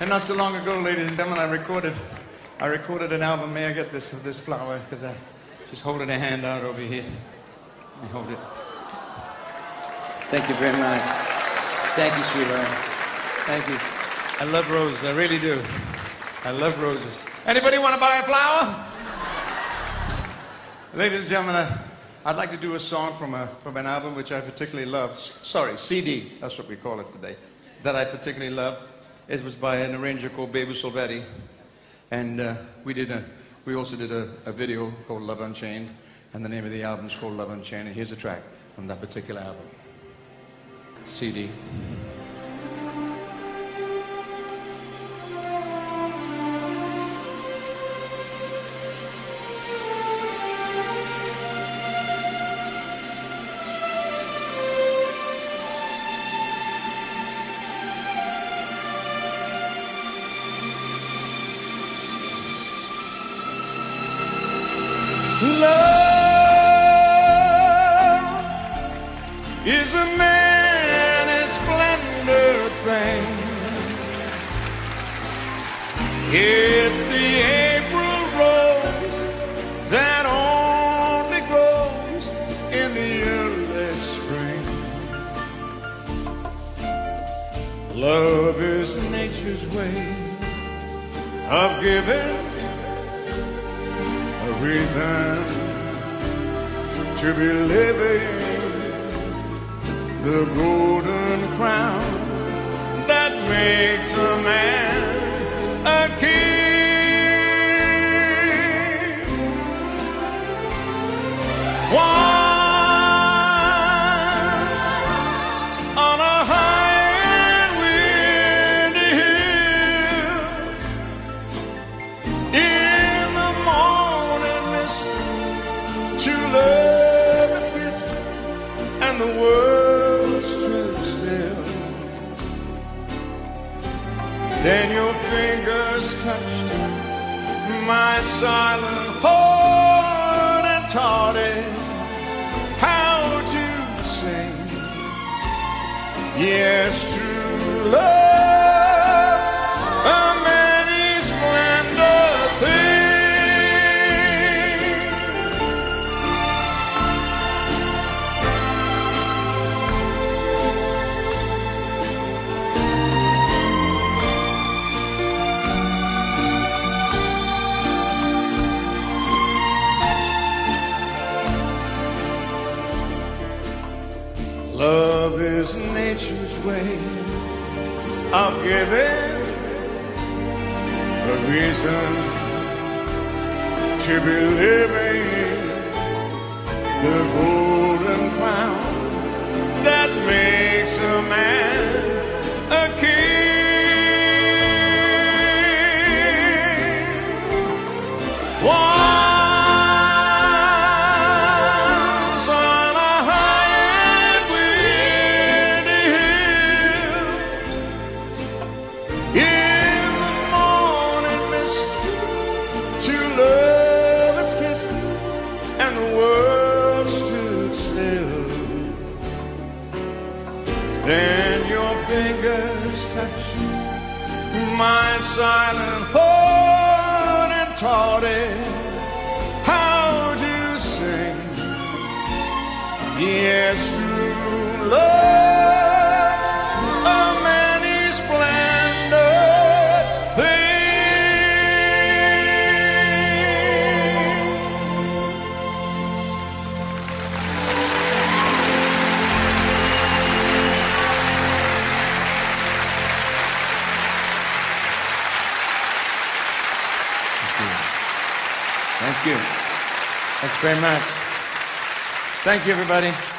And not so long ago, ladies and gentlemen, I recorded, I recorded an album. May I get this this flower? Because I just holding a hand out over here. Let me hold it. Thank you very much. Thank you, sweetheart. Thank you. I love roses. I really do. I love roses. Anybody want to buy a flower? Ladies and gentlemen, I, I'd like to do a song from, a, from an album which I particularly love. Sorry, CD, that's what we call it today, that I particularly love. It was by an arranger called Bebu Silvetti. And uh, we, did a, we also did a, a video called Love Unchained. And the name of the album is called Love Unchained. And here's a track from that particular album. CD. Love is a many thing. It's the April rose that only grows in the early spring. Love is nature's way of giving reason to be living the golden Then your fingers touched my silent heart and taught it how to sing. Yes, true love, Love is nature's way of giving a reason to be living the golden crown that makes a man a king. Once fingers touched my silent heart and taught it how to sing. Yes, true love, Thank you. Thanks very much. Thank you, everybody.